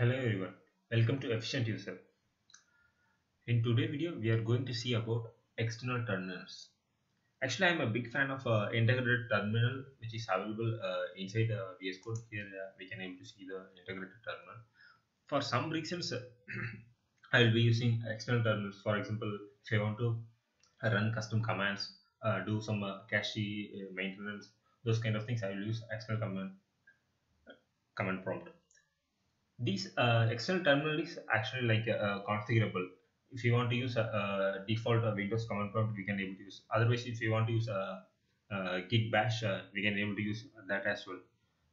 Hello everyone, welcome to Efficient User. In today's video, we are going to see about external terminals. Actually, I am a big fan of uh, integrated terminal which is available uh, inside uh, VS Code. Here uh, we can able to see the integrated terminal. For some reasons, I will be using external terminals. For example, if I want to run custom commands, uh, do some uh, cache uh, maintenance, those kind of things, I will use external command command prompt this uh, external terminal is actually like uh, configurable. If you want to use a, a default uh, windows command prompt we can able to use. Otherwise if you want to use a, a git bash uh, we can able to use that as well.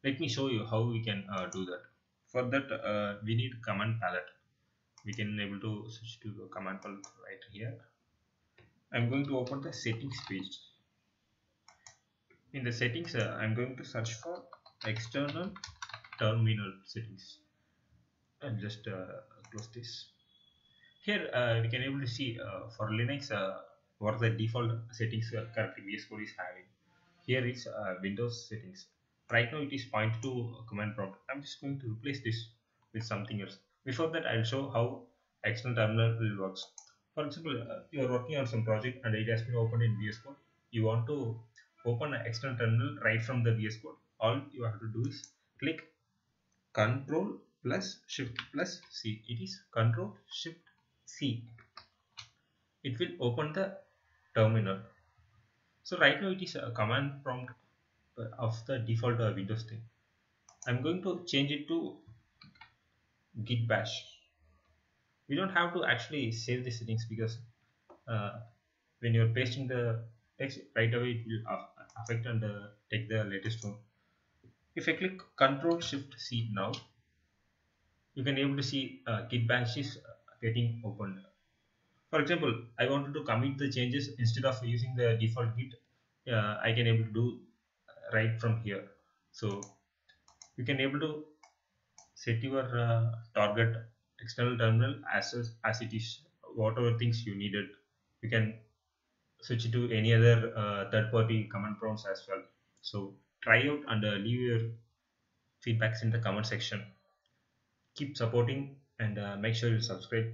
Let me show you how we can uh, do that. For that uh, we need command palette. We can able to switch to the command palette right here. I'm going to open the settings page. In the settings uh, i'm going to search for external terminal settings and just uh, close this. Here uh, we can able to see uh, for linux uh, what the default settings currently vs code is having. Here is uh, windows settings. Right now it is pointed to command prompt. I'm just going to replace this with something else. Before that i'll show how external terminal will works for example uh, you are working on some project and it has been opened in vs code. You want to open an external terminal right from the vs code. All you have to do is click control plus shift plus c it is control shift c. It will open the terminal. So right now it is a command prompt uh, of the default windows thing. I'm going to change it to git bash. We don't have to actually save the settings because uh, when you're pasting the text right away it will affect and uh, take the latest one. If i click control shift c now you can able to see uh, git bash is getting opened. For example i wanted to commit the changes instead of using the default git uh, i can able to do right from here. So you can able to set your uh, target external terminal as as it is whatever things you needed. You can switch it to any other uh, third-party command prompts as well. So try out and uh, leave your feedbacks in the comment section keep supporting and uh, make sure you subscribe